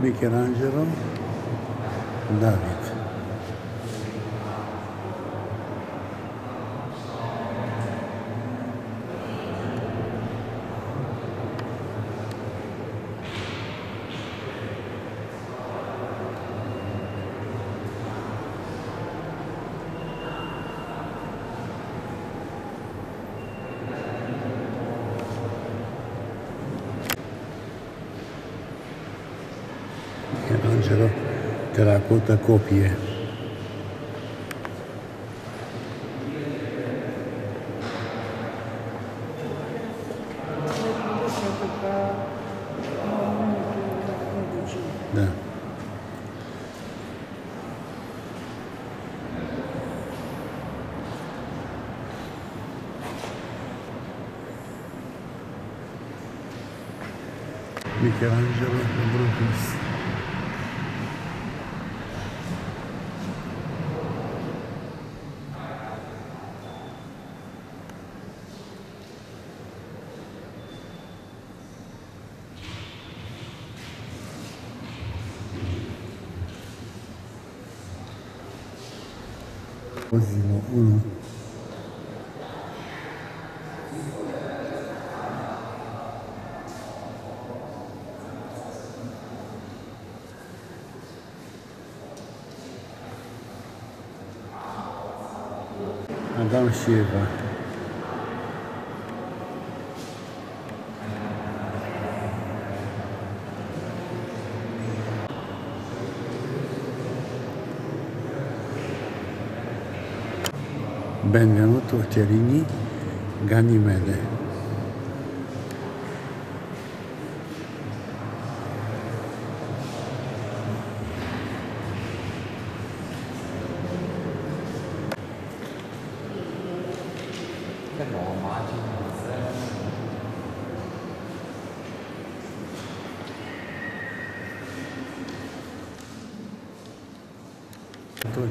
Michelangelo David. Michelangelo terracotta copie. Da. Michelangelo Brutus. 1. Adão Shiva. Benvenuto Thierini Ganimede.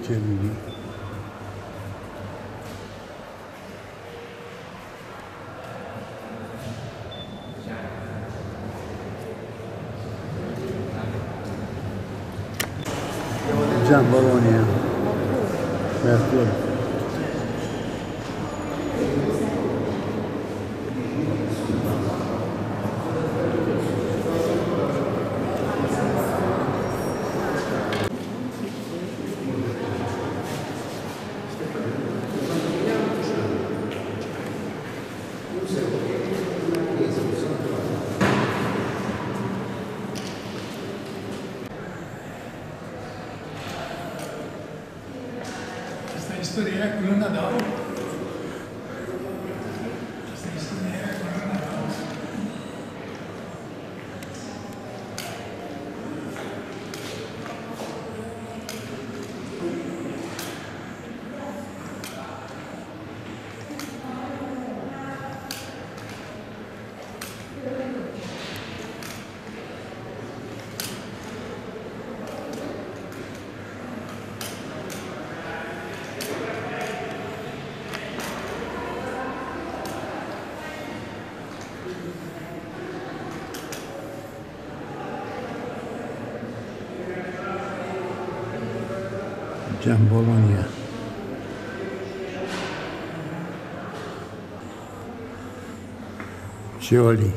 Thierini. în Polonia. Merg Benvenuto Cerini. Gian Bologna. Gian Bologna. Bologna.